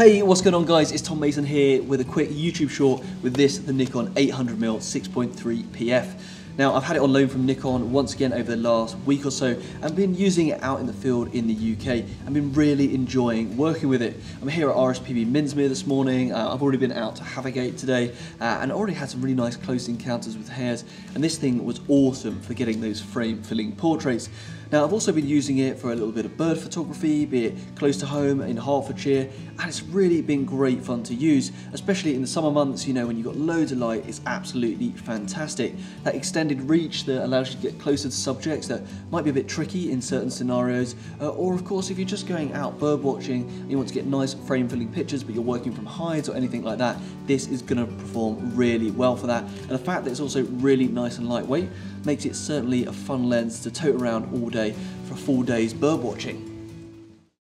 Hey, what's going on guys? It's Tom Mason here with a quick YouTube short with this, the Nikon 800mm 6.3 PF. Now, I've had it on loan from Nikon once again over the last week or so and been using it out in the field in the UK and been really enjoying working with it. I'm here at RSPB Minsmere this morning. Uh, I've already been out to Havergate today uh, and already had some really nice close encounters with hares and this thing was awesome for getting those frame filling portraits. Now I've also been using it for a little bit of bird photography, be it close to home in Hertfordshire, and it's really been great fun to use, especially in the summer months, you know, when you've got loads of light, it's absolutely fantastic. That extended reach that allows you to get closer to subjects that might be a bit tricky in certain scenarios, uh, or of course if you're just going out bird watching and you want to get nice frame filling pictures but you're working from hides or anything like that, this is going to perform really well for that. And the fact that it's also really nice and lightweight makes it certainly a fun lens to tote around all day for a full day's bird watching.